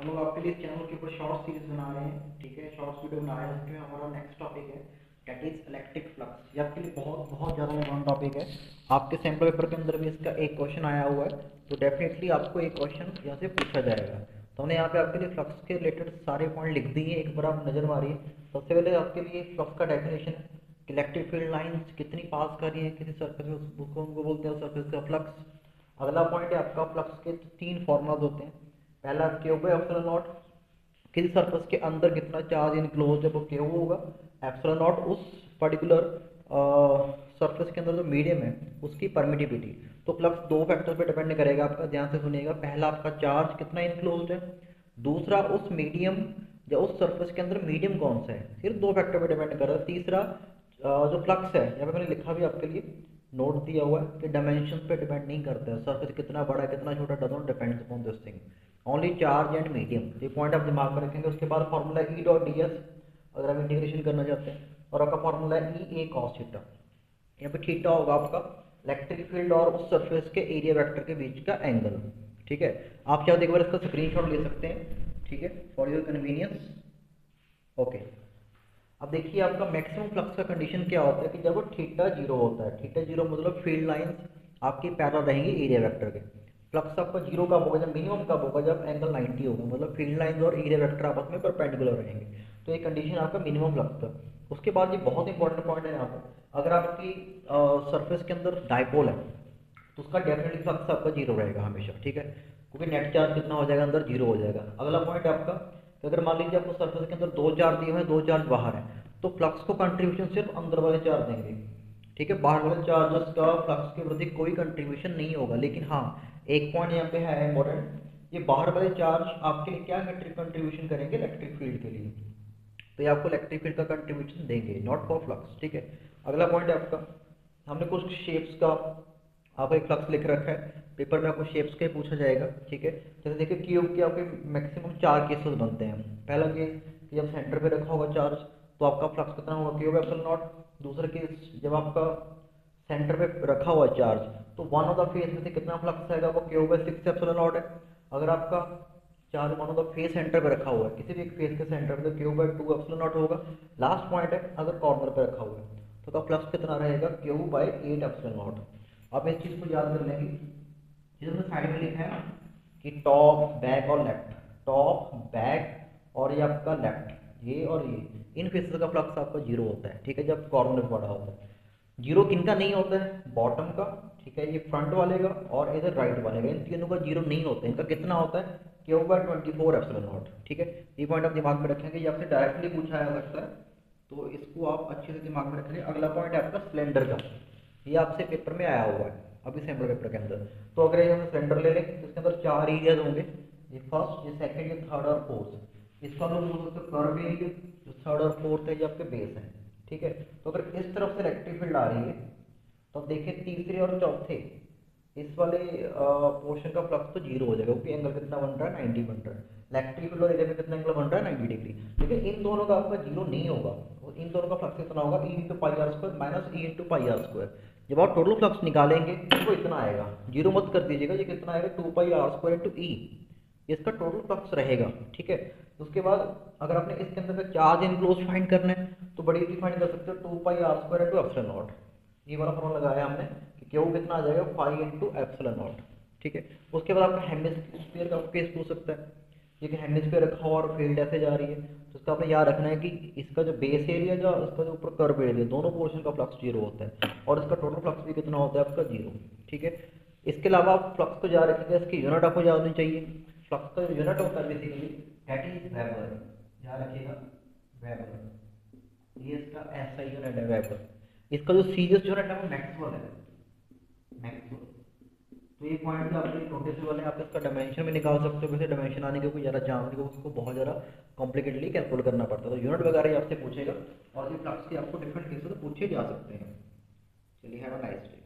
हम लोग आपके लिए चैनल के ऊपर शॉर्ट सीरीज़ बना रहे हैं, ठीक है? शॉर्ट वीडियो बना रहे हैं उसमें हमारा नेक्स्ट टॉपिक है डेट इज़ इलेक्ट्रिक फ्लक्स ये आपके लिए बहुत बहुत ज़्यादा इंपॉर्टेंट टॉपिक है। आपके सैंपल पेपर के अंदर भी इसका एक क्वेश्चन आया हुआ है तो डेफिनेटली आपको एक क्वेश्चन यहाँ से पूछा जाएगा। तो हमने यहाँ पे आपके लिए फ्लक्स के रिलेटेड सारे पॉइंट लिख दिए, एक बार आप नज़र मारिए। सबसे पहले आपके लिए फ्लक्स का डेफिनेशन इलेक्ट्रिक फ़ील्ड लाइंस कितनी पास कर रही है किसी सर्फेस उसको उनको बोलते हैं सर्फेस का फ्लक्स अगला पॉइंट है आपका फ्लक्स के तीन फॉर्मूलाज होते हैं। पहला क्यू बाई एप्सिलॉन नॉट किसी सरफेस के अंदर कितना चार्ज इनक्लोज है वो क्यू होगा? एप्सिलॉन नॉट उस पर्टिकुलर सरफेस के अंदर जो मीडियम है, उसकी परमिटिविटी तो फ्लक्स दो फैक्टर पे डिपेंड करेगा आपका, ध्यान से सुनिएगा। पहला आपका चार्ज कितना इनक्लोज है? दूसरा उस मीडियम या उस सरफेस के अंदर मीडियम कौन सा है? सिर्फ़ दो फैक्टर पे डिपेंड कर रहा है। तीसरा जो फ्लक्स है, यहाँ पे मैंने लिखा भी आपके लिए नोट दिया हुआ है कि डायमेंशन पे डिपेंड नहीं करता है। सरफेस कितना बड़ा है, कितना छोटा doesn't depends upon this thing only charge and medium ये पॉइंट आप दिमाग में रखेंगे, उसके बाद formula E dot D S अगर आप इंटीग्रेशन करना चाहते हैं, और आपका formula E A cos theta यहाँ पे थीटा होगा आपका इलेक्ट्रिक फ़ील्ड और उस सरफेस के एरिया वेक्टर के बीच का एंगल ठीक है? आप चाहे एक बार इसका स्क्रीनशॉट ले सकते हैं। ठीक है? फॉर योर कन्वीनियंस ओके अब देखिए आपका मैक्सिमम फ्लक्स का कंडीशन क्या होता है कि जब वो थीटा ज़ीरो होता है थीटा ज़ीरो मतलब फ़ील्ड लाइंस आपकी पैरल रहेंगी एरिया वेक्टर के। फ्लक्स आपका ज़ीरो कब होगा, जब मिनिमम कब होगा, जब एंगल 90 होगा मतलब फ़ील्ड लाइंस और एरिया वेक्टर आपस में परपेंडिकुलर रहेंगे। तो ये कंडीशन आपका मिनिमम फ्लक्स का उसके बाद ये बहुत इंपॉर्टेंट पॉइंट है यहाँ पर। अगर आपकी सरफेस के अंदर डाइपोल है तो उसका डेफिनेटली फ्लक्स आपका ज़ीरो रहेगा हमेशा, ठीक है? क्योंकि नेट चार्ज कितना हो जाएगा, अंदर ज़ीरो हो जाएगा। अगला पॉइंट आपका, कि अगर मान लीजिए आपको सरफेस के अंदर दो चार्ज दिए हुए हैं, दो चार्ज बाहर है तो फ्लक्स को कंट्रीब्यूशन सिर्फ़ अंदर वाले चार्ज देंगे। ठीक है, बाहर वाले चार्जेस का फ्लक्स के प्रति कोई कंट्रीब्यूशन नहीं होगा। लेकिन हाँ एक पॉइंट यहाँ पे है इंपॉर्टेंट ये बाहर वाले चार्ज आपके लिए क्या कंट्रीब्यूशन करेंगे इलेक्ट्रिक फ़ील्ड के लिए? तो ये आपको इलेक्ट्रिक फ़ील्ड का कंट्रीब्यूशन देंगे नॉट फॉर फ्लक्स ठीक है? अगला पॉइंट है आपका, हमने कुछ शेप्स का आपको एक फ्लक्स लिख रखा है पेपर में आपको शेप्स के पूछा जाएगा, ठीक है? जैसे देखिए क्यूब के आपके मैक्सिमम चार केसेस बनते हैं। पहला केस कि जब सेंटर पे रखा होगा चार्ज तो आपका फ्लक्स कितना होगा? क्यूब एप्सल नॉट दूसरा केस जब आपका सेंटर पे रखा हुआ चार्ज तो वन ऑफ़ द फेस में से कितना फ्लक्स आएगा? वो क्यूब है सिक्स एप्सल नॉट है अगर आपका charge one of the face centre पे रखा हुआ है, किसी भी एक फेस के सेंटर पे तो क्यूब है टू एप्सल नॉट होगा. लास्ट पॉइंट है, अगर कॉर्नर पे रखा हुआ है तो का फ्लक्स कितना रहेगा? Q by eight epsilon naught आप इस चीज़ को याद कर लेंगे जिसमें साइड में लिखा है कि टॉप बैक और लेफ़्ट टॉप बैक और ये आपका लेफ़्ट ये और ये। इन फेसेस का फ्लक्स आपका ज़ीरो होता है, ठीक है? जब कॉर्नर पड़ा होता है। ज़ीरो किन का नहीं होता है? बॉटम का, ठीक है? ये फ्रंट वाले का और इधर राइट वाले का। इन तीनों का ज़ीरो नहीं होता। है इनका कितना होता है? Q by twenty four epsilon naught ठीक है? ये पॉइंट आप दिमाग में रखेंगे। ये आपसे डायरेक्टली पूछा जा सकता है तो इसको आप अच्छे से दिमाग में रखेंगे अगला पॉइंट है आपका सिलेंडर का। ये आपसे पेपर में आया हुआ है, अभी सैंपल पेपर के अंदर। तो अगर ये हम सिलेंडर ले लें तो इसके अंदर चार एरियाज़ होंगे। ये फ़र्स्ट ये सेकंड ये थर्ड और फोर्थ इसको हम लोग बोल सकते हैं कर्व एरिया जो थर्ड और फोर्थ है, ये आपके बेस है, ठीक है? तो अगर इस तरफ़ से इलेक्ट्रिक फ़ील्ड आ रही है तो आप देखिए तीसरे और चौथे, इस वाले पोर्शन का फ्लक्स तो ज़ीरो हो जाएगा क्योंकि एंगल कितना बन रहा है? नाइन्टी बन रहा है। इलेक्ट्रिक फ़ील्ड और एरिया में कितना एंगल बन रहा है? नाइन्टी डिग्री लेकिन इन दोनों का आपका ज़ीरो नहीं होगा। और इन दोनों का फ्लक्स कितना होगा E into pi r square minus E into pi r square जब आप टोटल फ्लक्स निकालेंगे तो इतना आएगा। ज़ीरो मत कर दीजिएगा, ये कितना आएगा? Two pi r square into E इसका टोटल फ्लक्स रहेगा, ठीक है? उसके बाद अगर आपने इसके अंदर चार्ज इनक्लोज फाइंड करना है तो बड़ी इजी फाइंड कर सकते हो two pi r square into epsilon naught ये वाला फॉर्मूला लगाया हमने कि क्यू कितना आ जाएगा? फाइव इंटू एप्सिलॉन नॉट ठीक है? उसके बाद आपका हेमिस्फीयर का केस पूछ सकता है। ये कि हेमिस्फीयर रखा हुआ और फ़ील्ड ऐसे जा रही है तो इसका आपने याद रखना है कि इसका जो बेस एरिया जो इसका जो ऊपर कर्व एरिया दोनों पोर्शन का फ्लक्स ज़ीरो होता है, और इसका टोटल फ्लक्स भी कितना होता है? आपका ज़ीरो ठीक है? इसके अलावा आप फ्लक्स को याद रखेंगे इसकी यूनिट आपको याद होनी चाहिए। फ्लक्स का जो यूनिट होता है बेसिकली दैट इज़ वेबर याद रखिएगा वेबर ये इसका ऐसा यूनिट है वेबर इसका जो सीरियस यूनिट है, वो मैक्सवेल है. मैक्सवेल तो ये पॉइंट आपके नोटिस वाले, आप इसका डायमेंशन भी निकाल सकते हो वैसे डायमेंशन आने के कोई ज़्यादा चांस नहीं उसको बहुत ज़्यादा कॉम्प्लिकेटली कैलकुलेट करना पड़ता है। तो यूनिट वगैरह ही आपसे पूछेगा, और ये फ्लक्स के आपको डिफरेंट केसेस पूछे जा सकते हैं। चलिए हैव अ नाइस डे